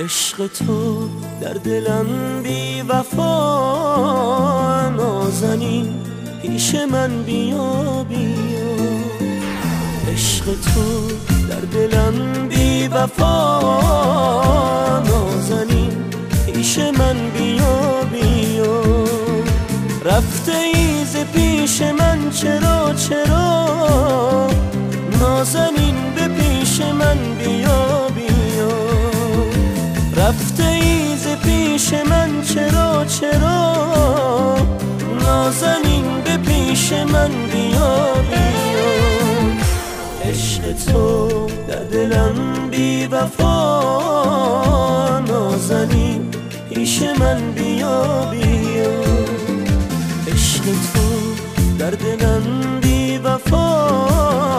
عشق تو در دلم بی وفا نازنین پیش من بیا بیا. عشق تو در دلم بی وفا نازنین پیش من بیا بیا. رفته ایز پیش من چرا چرا؟ چرا نازنین به پیش من بیا بیا. عشق تو در دلم بی وفا نازنین پیش من بیا بیا. عشق تو در دلم بی وفا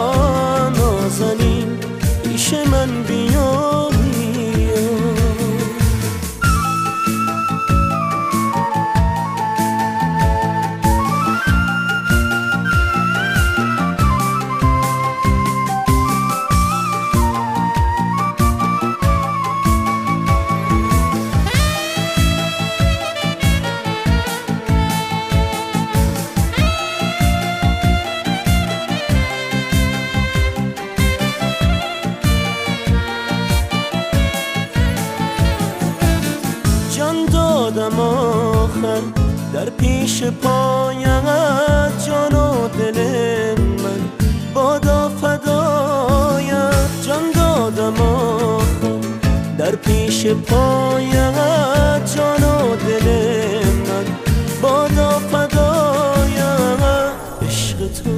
دادم آخر در پیش پایت جان و دل من. بادا فدایت جان دادم آخر. در پیش پایت جان و دل من. بادا فدایت عشق تو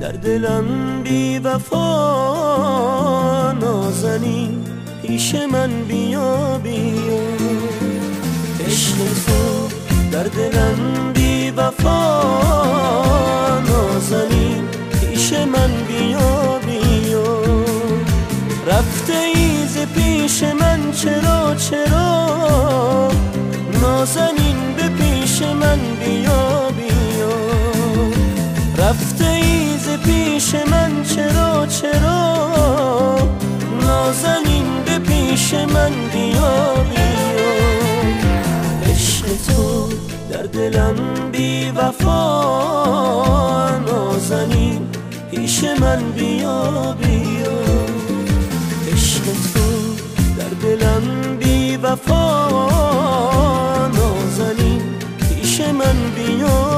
در دلم بی وفا نازنین. پیش من بیا بیا. تو در دلم بی وفا نازنین پیش من بیا بیا. رفته ایز پیش من چرا چرا؟ نازنین به پیش من بیا بیا. رفته ایز پیش من چرا چرا؟ دلم بی وفا نازنین پیش من بیا بیا. عشق تو در دلم بی وفا نازنین پیش من بیا.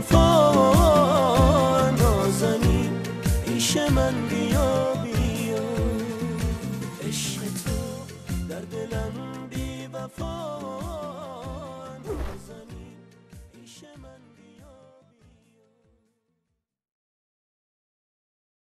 وفا نازنین پیش من بیا بیا. عشق تو در دلم بی وفا.